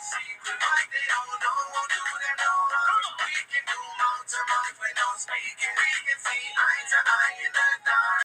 secret. They don't know, do them. We can do see eye to eye.